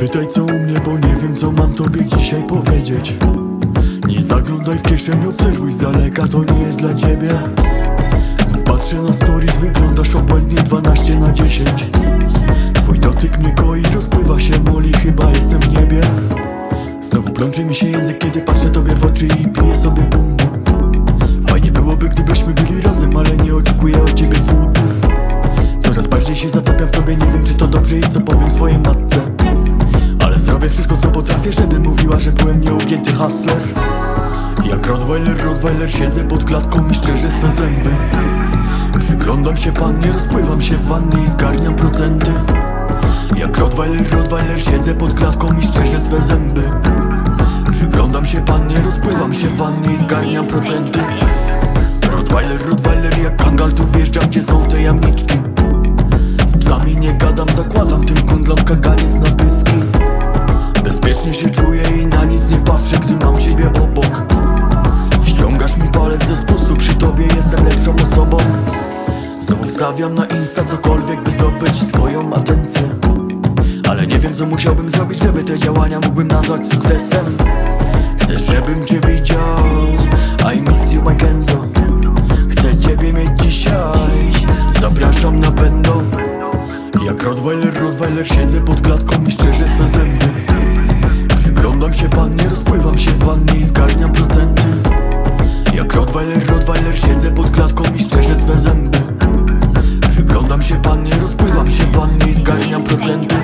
pytaj co u mnie, bo nie wiem co mam tobie dzisiaj powiedzieć. Nie zaglądaj w kieszeń, obserwuj z daleka, to nie jest dla ciebie. Znów patrzę na stories, wyglądasz obłędnie 12 na 10 Twój dotyk mnie koi, rozpływa się moli, chyba jestem w niebie. Znowu plączy mi się język, kiedy patrzę tobie w oczy i piję sobie bum. Fajnie byłoby, gdybyśmy byli razem, ale nie oczekuję od ciebie cudów. Coraz bardziej się zatapiam w tobie, nie wiem czy to dobrze i co że byłem nieugięty hustler. Jak Rottweiler, Rottweiler siedzę pod klatką i szczerzę swe zęby. Przyglądam się pannie, rozpływam się w wannie i zgarniam procenty. Jak Rottweiler, Rottweiler siedzę pod klatką i szczerzę swe zęby. Przyglądam się pannie, rozpływam się w wannie i zgarniam procenty. Rottweiler, Rottweiler jak kangal tu wjeżdżam gdzie są te jamniczki. Z psami nie gadam, zakładam tym kundlom kaganiec na Znowu wstawiam na Insta cokolwiek, by zdobyć twoją atencję. Ale nie wiem co musiałbym zrobić, żeby te działania mógłbym nazwać sukcesem. Chcesz, żebym cię widział. I miss you my Kenzo. Chcę ciebie mieć dzisiaj. Zapraszam na będą Jak Rottweiler, Rottweiler siedzę pod klatką i szczerzę swe zęby. Przyglądam się rozpływam się zęby